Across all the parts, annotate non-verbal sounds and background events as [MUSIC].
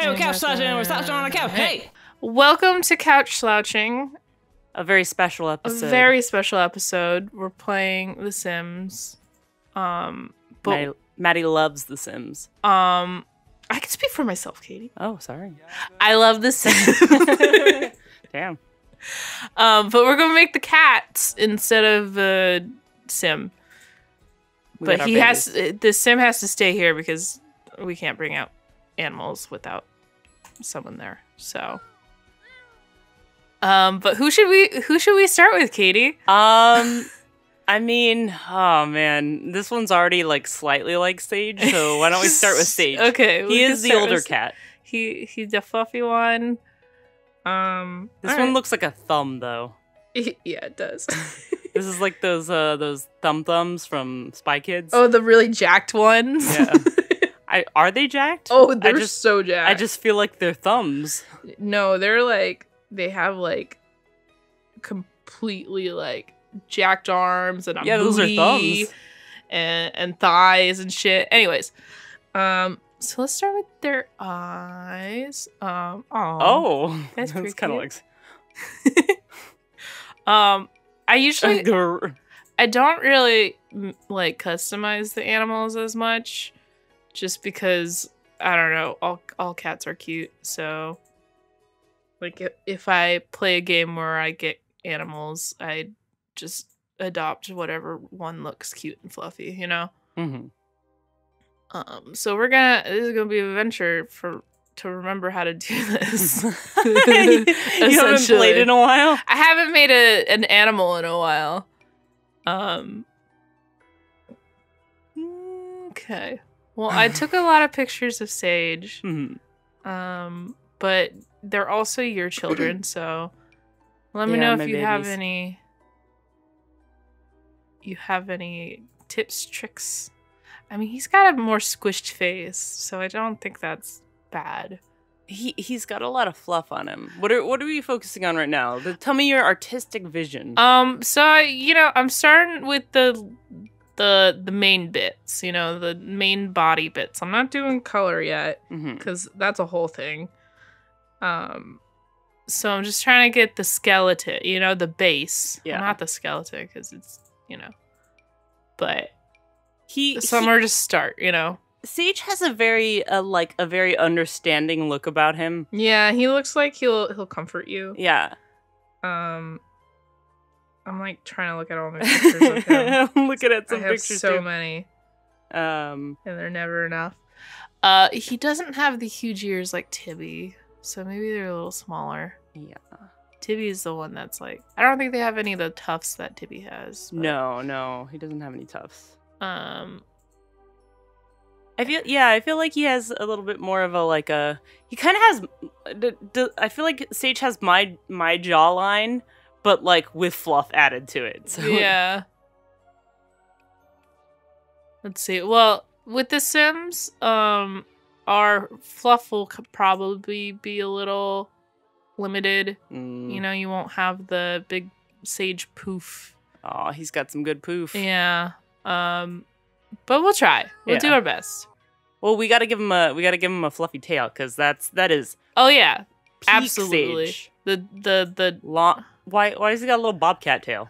Hey, we're couch slouching. We're slouching on a couch. Hey. Welcome to Couch Slouching, A very special episode. a very special episode. We're playing The Sims. Um, but Maddie, Maddie loves The Sims. um, I can speak for myself, Katie. Oh, sorry. I love The Sims. [LAUGHS] Damn. um, but we're gonna make the cats instead of the Sim. We but he has the Sim has to stay here because we can't bring out animals without someone there. So. Um, but who should we who should we start with, Katie? Um, I mean, oh man, this one's already like slightly like Sage. So why don't we start with [LAUGHS] Sage? Okay, He is the older with- cat. He he's the fluffy one. Um, This one looks like a thumb though. [LAUGHS] Yeah, it does. [LAUGHS] This is like those uh those thumb thumbs from Spy Kids. oh, the really jacked ones. Yeah. I are they jacked? oh, they're just- so jacked. I just feel like they're thumbs. no, they're like they have like completely like jacked arms and Yeah, those are thumbs. and and thighs and shit. Anyways, um, so let's start with their eyes. Um. Oh, [LAUGHS] That's pretty kind of like [LAUGHS] um, I usually [LAUGHS] I don't really like customize the animals as much, just because I don't know. All all cats are cute, so like if, if I play a game where I get animals, I just adopt whatever one looks cute and fluffy, you know. Mhm. Um, so we're gonna this is gonna be a venture for to remember how to do this. [LAUGHS] [LAUGHS] you haven't played in a while. I haven't made a an animal in a while. Um. Okay. Well, I took a lot of pictures of Sage. [SIGHS] Mhm. Um, but they're also your [CLEARS THROAT] children, so let me Yeah, know if you have any. You have any tips, tricks? I mean, he's got a more squished face, so I don't think that's bad. He he's got a lot of fluff on him. What are what are we focusing on right now? The, tell me your artistic vision. Um, so I, you know, I'm starting with the the the main bits, you know, the main body bits. I'm not doing color yet because that's a whole thing. Um, so I'm just trying to get the skeleton, you know, the base. Yeah. not the skeleton because it's you know, but He, somewhere to start, you know. Sage has a very uh, like a very understanding look about him. Yeah, he looks like he'll he'll comfort you. Yeah. Um, I'm like trying to look at all my [LAUGHS] pictures of him. [LAUGHS] I'm looking at some I some have pictures so too. many. Um, and they're never enough. Uh, he doesn't have the huge ears like Tibby, so maybe they're a little smaller. yeah. Tibby is the one that's like I don't think they have any of the tufts that Tibby has. but, No, no, he doesn't have any tufts. Um. I feel yeah, I feel like he has a little bit more of a like a he kind of has d- d- I feel like Sage has my my jawline but like with fluff added to it. So [LAUGHS] Yeah. Let's see. Well, with the Sims, um, our fluff will probably be a little limited. Mm. You know, you won't have the big sage poof Oh, he's got some good poof. Yeah. Um but we'll try. We'll do our best. Well, we got to give him a we got to give him a fluffy tail cuz that's that is Oh yeah. Absolutely. Sage. The the the Long why why does he got a little bobcat tail?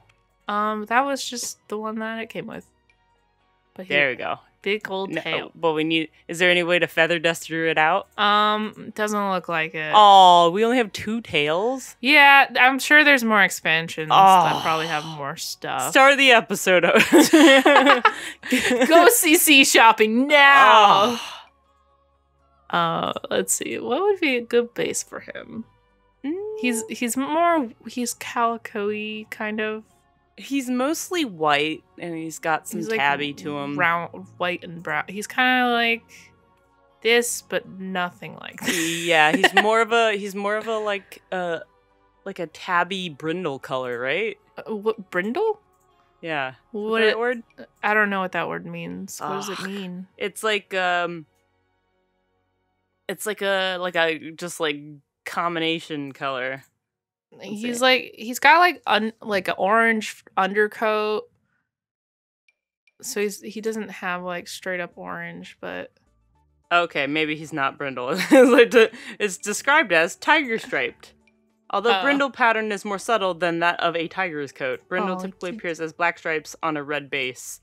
um that was just the one that it came with. But There here, we go. big old No, tail. but we need is there any way to feather duster it out? Um doesn't look like it. Oh, we only have two tails. Yeah, I'm sure there's more expansions Oh. that probably have more stuff. Start the episode. [LAUGHS] [LAUGHS] Go CC shopping now. Oh. Uh let's see. What would be a good base for him? He's he's more he's calico-y kind of. he's mostly white and he's got some He's like tabby to him. Brown, white, and brown. He's kind of like this, but nothing like this. yeah, he's [LAUGHS] more of a he's more of a like uh like a tabby brindle color, right? Uh, what brindle? Yeah. What? It, word? I don't know what that word means. What does it mean? It's like um it's like a like a just like combination color. He's see. like he's got like un, like an orange undercoat. So he's he doesn't have like straight up orange, but Okay, maybe he's not brindle. [LAUGHS] it's, like the- it's described as tiger uh, striped. Although Oh. brindle pattern is more subtle than that of a tiger's coat. Brindle Oh, typically appears as black stripes on a red base.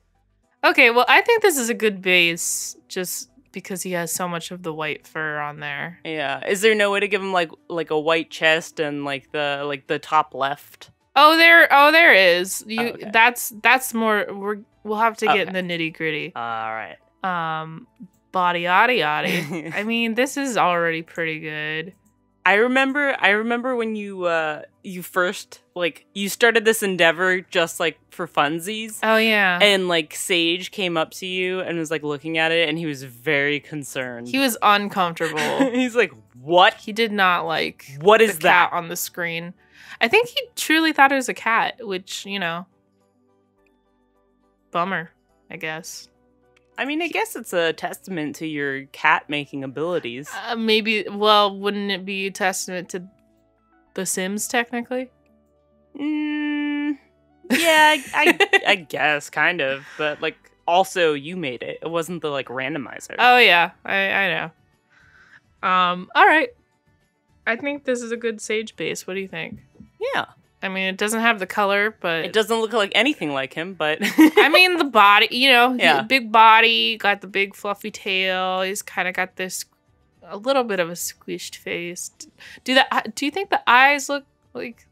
Okay, well, I think this is a good base just because he has so much of the white fur on there. Yeah. Is there no way to give him like like a white chest and like the like the top left? Oh, there, oh, there is. You, Oh, okay. that's that's more. We're we'll have to get in the nitty gritty. All right. Um, body, yaddy, yaddy. [LAUGHS] I mean, this is already pretty good. I remember I remember when you uh you first like you started this endeavor just like for funsies. Oh yeah, And like Sage came up to you and was like looking at it and he was very concerned. he was uncomfortable. [LAUGHS] He's like, "What? he did not like What is the that?" cat on the screen. I think he truly thought it was a cat, which you know, bummer, I guess. I mean, I guess it's a testament to your cat making abilities. Uh, maybe. Well, wouldn't it be a testament to The Sims technically? Mm, yeah, I, I, I [LAUGHS] guess kind of, but like also you made it. It wasn't the like randomizer. Oh yeah, I I know. Um. All right. I think this is a good sage base. What do you think? yeah, I mean, it doesn't have the color, but it doesn't look like anything like him, but [LAUGHS] I mean, the body. You know, Yeah. big body, got the big fluffy tail. He's kind of got this a little bit of a squished face. Do that? Uh, do you think the eyes look like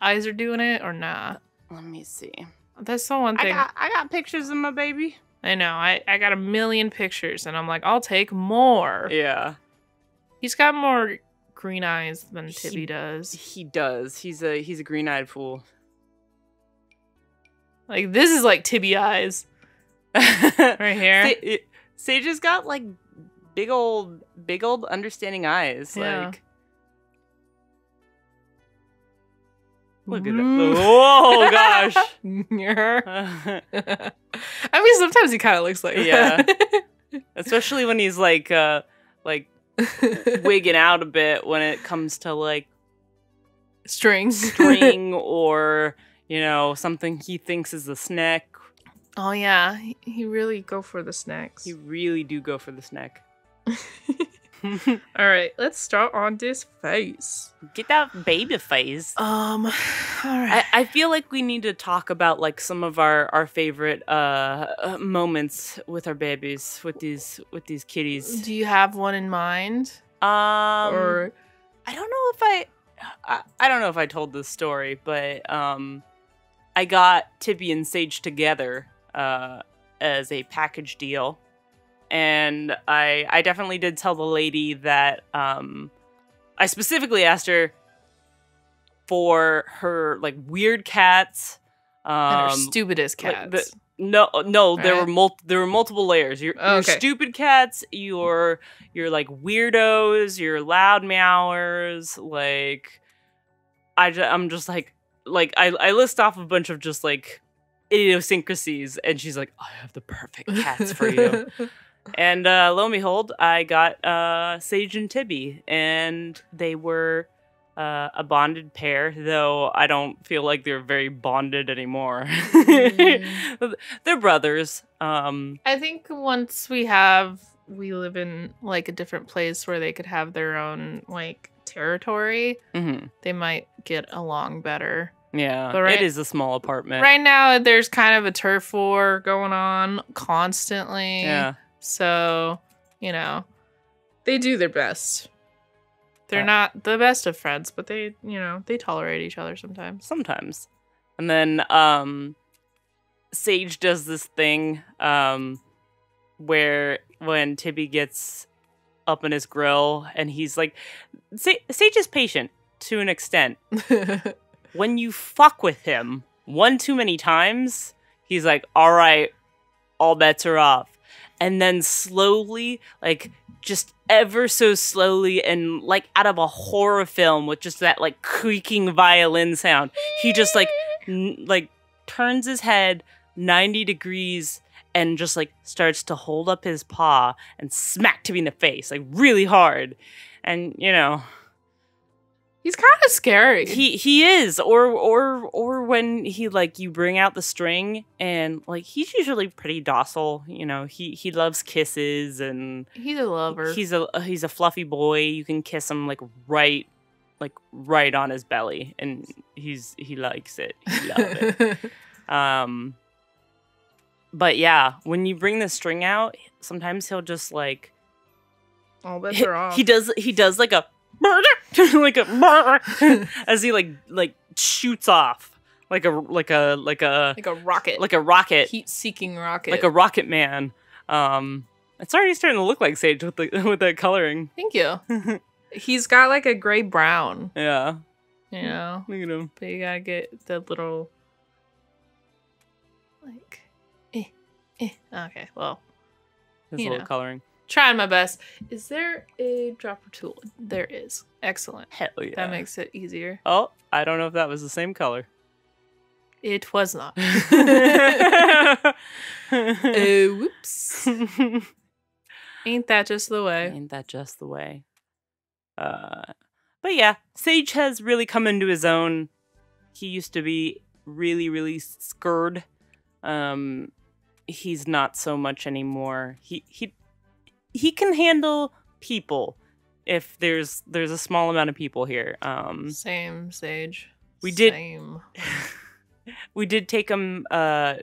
eyes are doing it or nah? let me see. That's the one I thing. got, I got pictures of my baby. I know. I, I got a million pictures and I'm like, I'll take more. Yeah, He's got more green eyes than He- Tibby does. he does. He's a he's a green eyed fool. Like this is like Tibby eyes [LAUGHS] right here. Sa- Sage has got like big old, big old understanding eyes. Yeah. Like, look at it. Whoa, [LAUGHS] gosh. [LAUGHS] I mean, sometimes he kind of looks like Yeah. Especially when he's like, uh, like [LAUGHS] wigging out a bit when it comes to like strings. [LAUGHS] string or you know something he thinks is a snack. oh yeah, he, he really go for the snacks. You really do go for the snack. [LAUGHS] [LAUGHS] All right, let's start on this face. Get that baby face. Um, [SIGHS] all I. I feel like we need to talk about like some of our our favorite uh, uh moments with our babies with these with these kitties. Do you have one in mind? Um, or I don't know if I, I I don't know if I told this story, but um, I got Tibby and Sage together uh as a package deal, and I I definitely did tell the lady that um, I specifically asked her for her like weird cats. Um, and her stupidest like, cats. the- no, no, there were mul- there were multiple layers. Your, Oh, your okay. stupid cats, your your like weirdos, your loud meowers, like I ju- I'm just like like I I list off a bunch of just like idiosyncrasies, and she's like, I have the perfect cats for you. [LAUGHS] And uh, lo and behold, I got uh, Sage and Tibby, and they were uh, a bonded pair, though I don't feel like they're very bonded anymore. Mm. [LAUGHS] they're brothers. Um, I think once we have, we live in like a different place where they could have their own like territory, mhm. they might get along better. Yeah, But right- it is a small apartment. Right now, there's kind of a turf war going on constantly. Yeah. So, you know, they do their best. They're Uh, not the best of friends, but they, you know, they tolerate each other sometimes. sometimes. And then um Sage does this thing um where when Tibby gets up in his grill and he's like Sa- Sage is patient to an extent. [LAUGHS] When you fuck with him one too many times, he's like, "All right, all bets are off." And then slowly, like just ever so slowly and like out of a horror film with just that like creaking violin sound, he just like n- like turns his head 90 degrees and just like starts to hold up his paw and smack to me in the face like really hard. And you know He's kind of scary. He he is, or or or when he like you bring out the string and like he's usually pretty docile. You know, he he loves kisses and he's a lover. he's a he's a fluffy boy. You can kiss him like right like right on his belly, and he's he likes it. He loves it. [LAUGHS] Um, but yeah, when you bring the string out, sometimes he'll just like All bets are off. he does he does like a [LAUGHS] like a murder, [LAUGHS] as he like like shoots off like a like a like a like a rocket. like a rocket heat-seeking rocket. like a rocket man. Um, it's already starting to look like Sage with the [LAUGHS] with the coloring. Thank you. He's got like a gray brown, Yeah, you know. look at him. But you gotta get the little like eh, eh. Okay, well, His little know. coloring. Trying my best. Is there a dropper tool? There is. Excellent. Hell yeah. That makes it easier. Oh, I don't know if that was the same color. It was not. [LAUGHS] oh, whoops. Ain't that just the way? Ain't that just the way? Uh, but yeah, Sage has really come into his own. He used to be really, really scared. Um, he's not so much anymore. He he he can handle people if there's there's a small amount of people here. Um, Same, Sage. We did- Same. [LAUGHS] we did take him uh,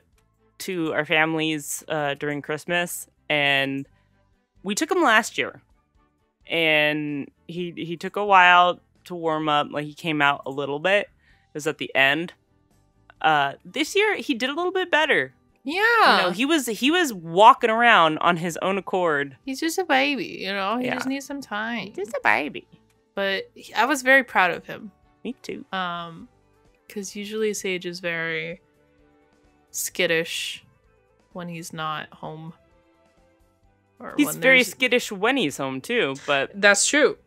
to our families uh, during Christmas, and we took him last year, and he he took a while to warm up. Like he came out a little bit. It was at the end. Uh, this year he did a little bit better. Yeah. You know, he was he was walking around on his own accord. He's just a baby, you know? He Yeah. just needs some time. He's a baby. But he- I was very proud of him. Me too. Um, because usually Sage is very skittish when he's not home. Or He's when very skittish when he's home too, but That's true.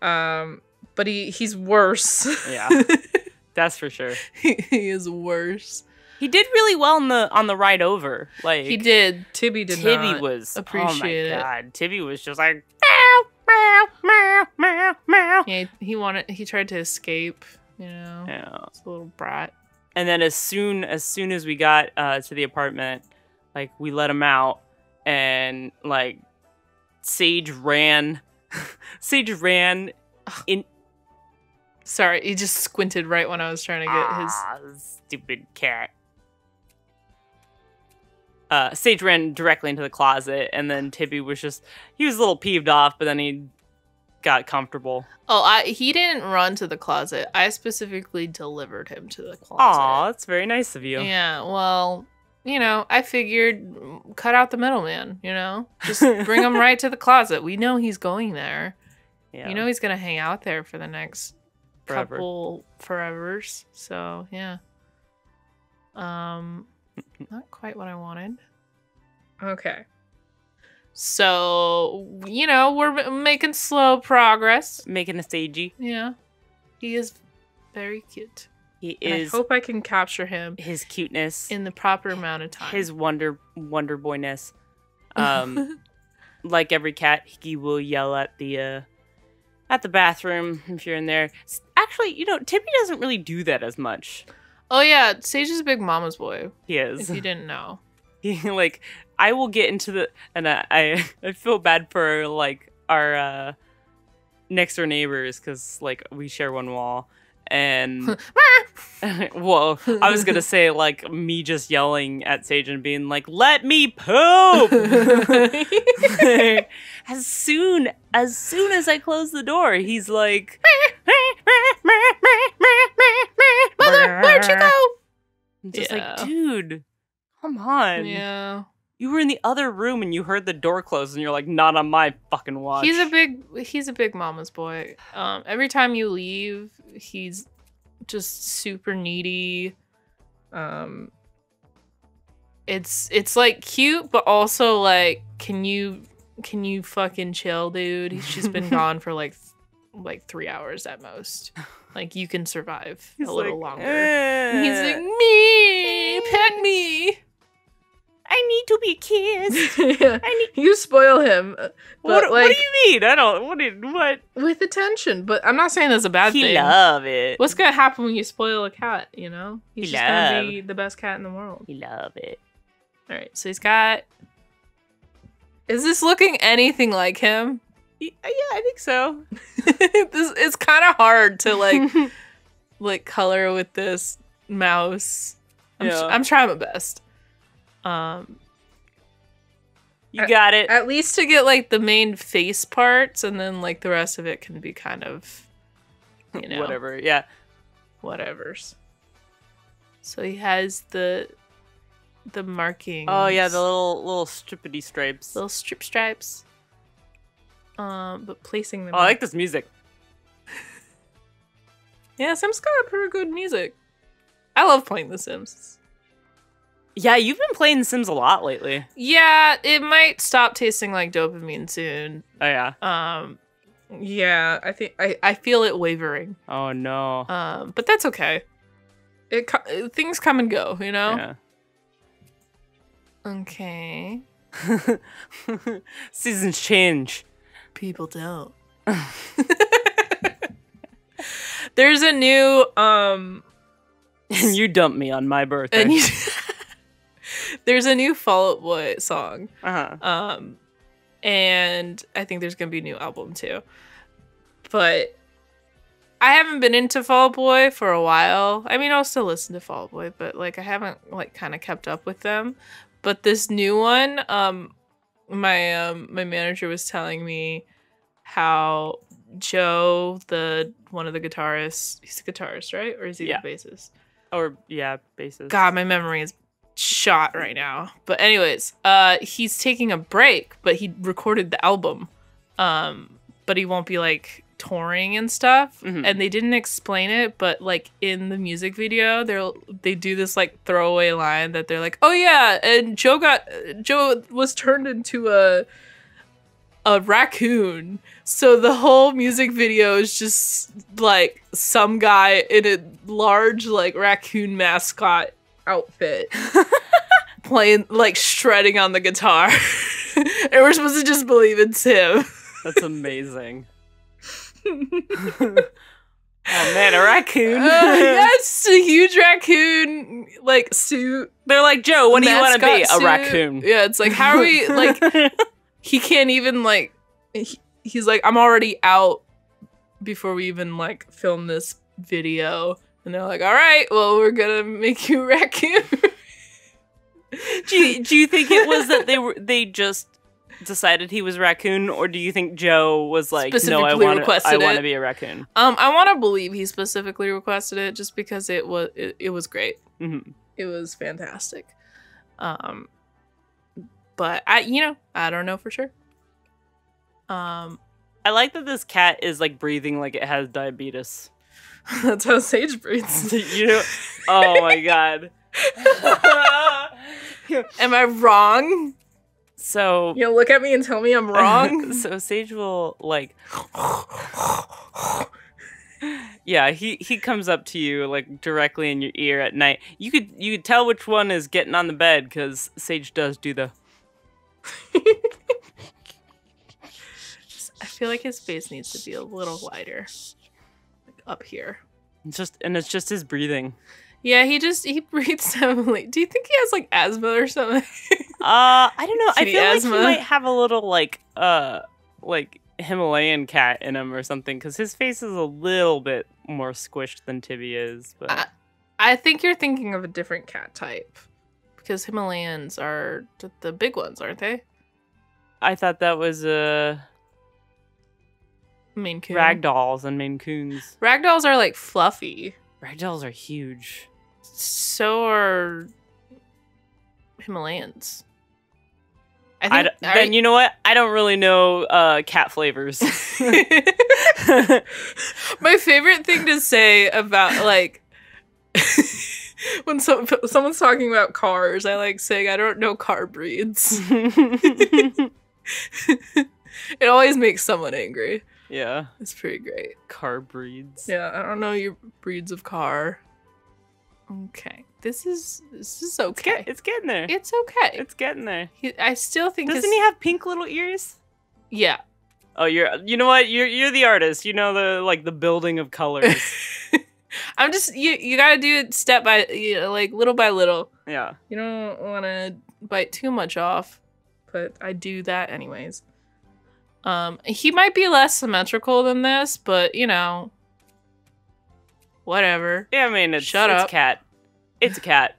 Um, but he he's worse. Yeah. [LAUGHS] that's for sure. he, he is worse. He did really well on the on the ride over. Like He did. Tibby did Tibby not. was appreciate oh my god. Tibby was just like meow meow meow meow meow. Yeah, he wanted. He tried to escape. You know, Yeah. it's a little brat. And then as soon as soon as we got uh, to the apartment, like we let him out, and like Sage ran, [LAUGHS] Sage ran in. Sorry, he just squinted right when I was trying to get his. Ah, stupid cat. Uh, Sage ran directly into the closet, and then Tibby was just he was a little peeved off, but then he got comfortable. Oh, I he didn't run to the closet. I specifically delivered him to the closet. Aw, that's very nice of you. Yeah, well, you know, I figured mm, cut out the middleman, you know? Just [LAUGHS] bring him right to the closet. We know he's going there. Yeah. You know he's going to hang out there for the next Forever. couple forevers. So, yeah. Um not quite what I wanted. Okay. So, you know, we're making slow progress. making a sagey. Yeah. He is very cute. He And is I hope I can capture him his cuteness, in the proper amount of time. his wonder wonder boyness. [LAUGHS] Um, like every cat, he will yell at the uh, at the bathroom if you're in there. Actually, you know, Tibby doesn't really do that as much. Oh yeah, Sage is a big mama's boy. He is. If you didn't know. [LAUGHS] he like I will get into the and I I, [LAUGHS] I feel bad for like our uh next door neighbors because like we share one wall and [LAUGHS] well I was gonna say like me just yelling at Sage and being like let me poop as soon as soon as I close the door he's like Mother, where'd you go? I'm just Yeah. like dude come on Yeah. You were in the other room and you heard the door close and you're like, not on my fucking watch. He's a big he's a big mama's boy. Um every time you leave, he's just super needy. Um it's it's like cute but also like can you can you fucking chill, dude? He's just been [LAUGHS] gone for like th- like 3 hours at most. [LAUGHS] Like you can survive He's a little like, longer. "Eh." He's like, "Me, pet me." I need to be kissed. [LAUGHS] yeah. I need. You spoil him, uh, What, but what do you mean? I don't. What? Did, what? with attention. But I'm not saying that's a bad he thing. love it. What's gonna happen when you spoil a cat? You know, he's He just gonna be the best cat in the world. He love it. All right, so he's got. Is this looking anything like him? Y- Yeah, I think so. [LAUGHS] this it's kind of hard to like [LAUGHS] like color with this mouse. I'm, Yeah. I'm trying my best. Um, you got it. at least to get like the main face parts, and then like the rest of it can be kind of, you know, Whatever. Yeah. whatever's. So he has the the marking. Oh yeah, the little little strippity stripes. little strip stripes. Um, but placing them. Oh, I like this music. [LAUGHS] yeah, Sims got pretty good music. I love playing The Sims. Yeah, you've been playing Sims a lot lately. Yeah, it might stop tasting like dopamine soon. Oh yeah. Um, yeah, I think I, I feel it wavering. Oh no. Um, but that's okay. It things come and go, you know. Yeah. Okay. [LAUGHS] Seasons change. People don't. [LAUGHS] There's a new um [LAUGHS] And you dumped me on my birthday. and you, [LAUGHS] there's a new Fall Out Boy song. uh-huh. Um and I think there's going to be a new album too. But I haven't been into Fall Out Boy for a while. I mean, I'll still listen to Fall Out Boy, but like I haven't like kind of kept up with them. But this new one, um my um my manager was telling me how Joe, the one of the guitarists, he's a guitarist, right? Or is he Yeah. the bassist? Or yeah, bases. God, my memory is shot right now. But anyways, uh he's taking a break, but he recorded the album. Um but he won't be like touring and stuff. Mhm. And they didn't explain it, but like in the music video, they'll they do this like throwaway line that they're like, "Oh yeah, and Joe got Joe was turned into a a raccoon." So the whole music video is just like some guy in a large like raccoon mascot outfit [LAUGHS] playing like shredding on the guitar. [LAUGHS] and we're supposed to just believe it's him. That's amazing. [LAUGHS] oh man, a raccoon. Uh, it's [LAUGHS] a huge raccoon like suit. They're like, Joe, what do you want to be? mascot A raccoon. Yeah, it's like how are we [LAUGHS] like he can't even like he, he's like I'm already out before we even like film this video and they're like all right well we're gonna make you a raccoon do you, do you think it was that they were they just decided he was a raccoon, or do you think Joe was like, no, I want to, I want to be a raccoon? um i want to believe he specifically requested it just because it was it, it was great Mhm. it was fantastic um but i you know i don't know for sure um I like that this cat is like breathing like it has diabetes. [LAUGHS] that's how sage breathes [LAUGHS] you know? Oh my god. [LAUGHS] am i wrong so you know look at me and tell me i'm [LAUGHS] wrong so Sage will like Yeah, he he comes up to you like directly in your ear at night. You could you could tell which one is getting on the bed cuz Sage does do the i feel like his face needs to be a little wider like up here it's just and it's just his breathing. Yeah he just he [LAUGHS] breathes heavily do you think he has like asthma or something [LAUGHS] Uh, I don't know. I feel asthma. like he might have a little like uh like Himalayan cat in him or something cuz his face is a little bit more squished than Tibby is, but I- I think you're thinking of a different cat type because Himalayans are the big ones, aren't they? I thought that was uh Maine Coon. ragdolls and Maine Coons. Ragdolls are like fluffy. Ragdolls are huge. So are Himalayans. I I d- think. then you know what? I don't really know uh, cat flavors. [LAUGHS] [LAUGHS] My favorite thing to say about like [LAUGHS] when some, someone's talking about cars, I like saying I don't know car breeds. it always makes someone angry. Yeah, It's pretty great. car breeds. Yeah, I don't know your breeds of car. Okay. This is this is It's, okay. get, it's getting there. It's okay. It's getting there. He, I still think Doesn't his- he have pink little ears? Yeah. Oh, you're you know what? You're you're the artist. You know the like the building of colors. [LAUGHS] I'm just you. You gotta do it step by, you know, like little by little. yeah. You don't want to bite too much off, but I do that anyways. Um, he might be less symmetrical than this, but you know, whatever. Yeah, I mean it's Shut it's up. cat. It's a cat.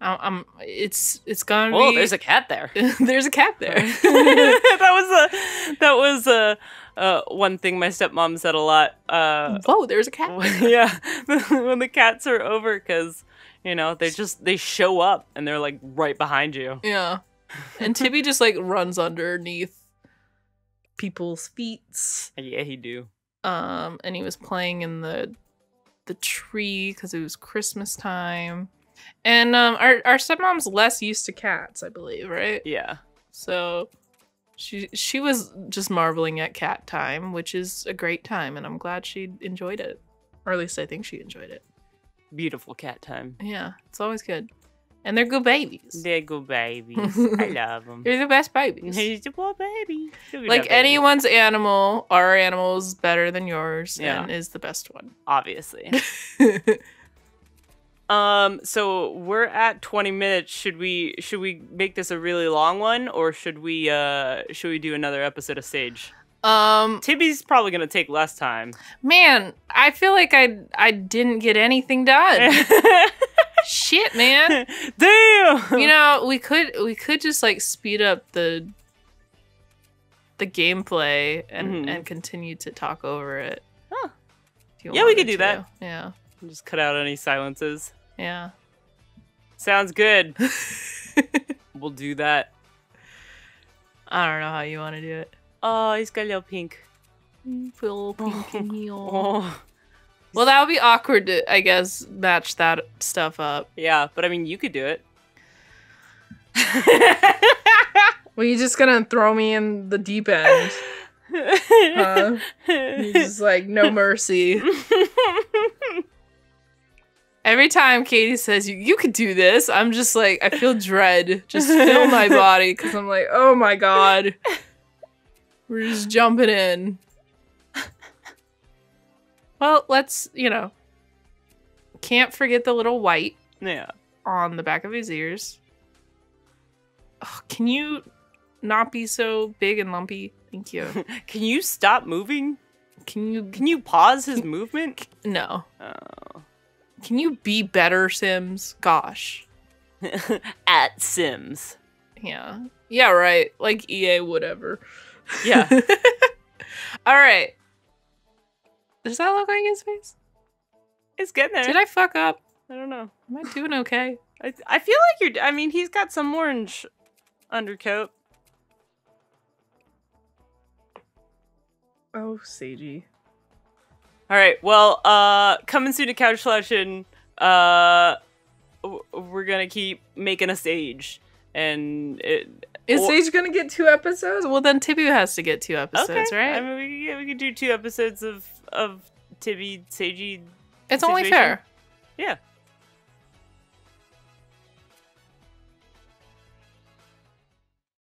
I'm, I'm it's it's gonna Oh, be. there's a cat there. [LAUGHS] there's a cat there. [LAUGHS] that was a that was a uh, one thing my stepmom said a lot. Uh, Whoa, there's a cat. there. [LAUGHS] yeah, when the cats are over, because you know they just they show up and they're like right behind you. Yeah. And Tibby just like runs underneath people's feet. Yeah, he do. Um and he was playing in the the tree cuz it was Christmas time. And um our our stepmom's less used to cats, I believe, right? Yeah, So she she was just marveling at cat time, which is a great time and I'm glad she enjoyed it. Or at least I think she enjoyed it. beautiful cat time. Yeah, it's always good. And they're good babies. They're good babies. [LAUGHS] I love them. They're the best [LAUGHS] babies. He's a poor baby. Like that baby. anyone's animal, our animal is better than yours Yeah. and is the best one. obviously. [LAUGHS] Um, so we're at 20 minutes. Should we should we make this a really long one or should we uh should we do another episode of Sage? um, Tibby's probably gonna take less time. man, I feel like I I didn't get anything done. Shit, man. [LAUGHS] Damn. you know, we could we could just like speed up the the gameplay and Mhm. and continue to talk over it. Huh. Yeah, we could do to. that. Yeah. Just cut out any silences. Yeah. Sounds good. [LAUGHS] [LAUGHS] we'll do that. I don't know how you want to do it. Oh, he's got a little pink. Little pink. Oh. Well, that would be awkward to, I guess, match that stuff up. Yeah, but I mean, you could do it. [LAUGHS] Well, you're just gonna throw me in the deep end. [LAUGHS] Huh? You're just like, no mercy. Every time Katie says, you, you could do this, I'm just like, I feel dread just fill my [LAUGHS] body because I'm like, oh my god. We're just jumping in. Well, let's, you know, can't forget the little white yeah. on the back of his ears. Can you not be so big and lumpy? Thank you. [LAUGHS] Can you stop moving? Can you? Can you pause his movement? No. Oh. Can you be better, Sims? Gosh. [LAUGHS] At Sims. Yeah. Yeah, right. Like EA, whatever. Yeah. [LAUGHS] All right. Does that look like his face? It's getting there. Did I fuck up? I don't know. Am I doing okay? [LAUGHS] I, I feel like you're. I mean, he's got some orange undercoat. Oh, Seiji. All right. Well, uh, coming soon to Couch Slouching. Uh, we're gonna keep making a sage, and it. Is Sage gonna get two episodes? Well, then Tibby has to get two episodes, okay. right? I mean, we could, get- we could do two episodes of of Tibby Seiji. it's only fair. Yeah.